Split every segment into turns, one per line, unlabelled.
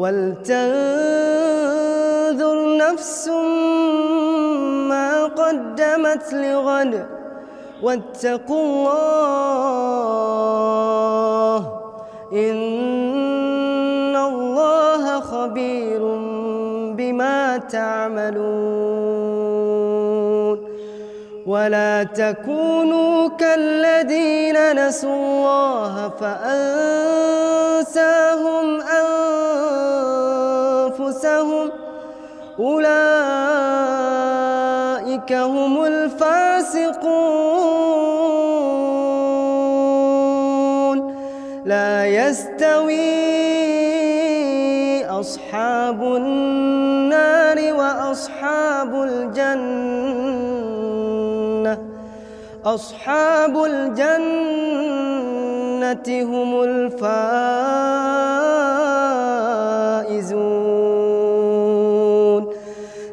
ولتنظر نفس ما قدمت لغد واتقوا الله إن الله خبير بما تعملون ولا تكونوا كالذين نسوا الله فأنساهم أنفسهم أولئك هم الفاسقون. لا يستوي أصحاب النار وأصحاب الجنة. أصحاب الجنة هم الفائزون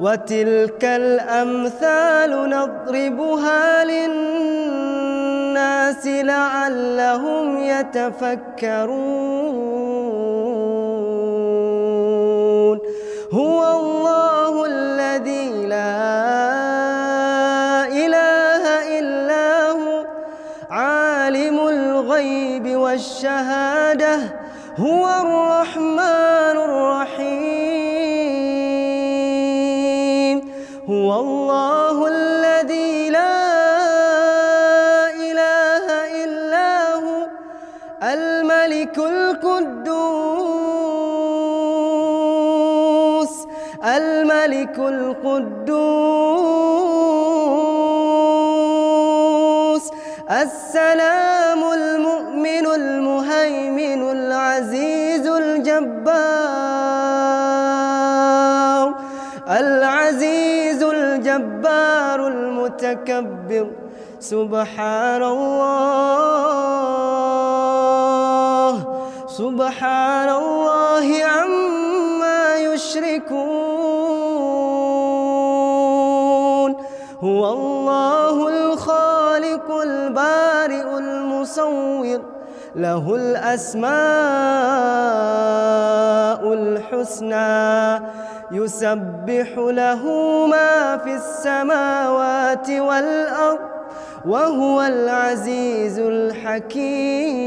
وتلك الأمثال نضربها للناس لعلهم يتفكرون. هو الله الذي لا إله إلا هو عالم الغيب والشهادة هو الرحمن الرحيم. الله الذي لا إله إلا هو الملك القدوس الملك القدوس السلام المؤمن المهيمن العزيز الجبار العزيز الجبار المتكبر. سبحان الله. سبحان الله عما يشركون. هو الله الخالق البارئ المصور. له الأسماء الحسنى يسبح له ما في السماوات والأرض وهو العزيز الحكيم.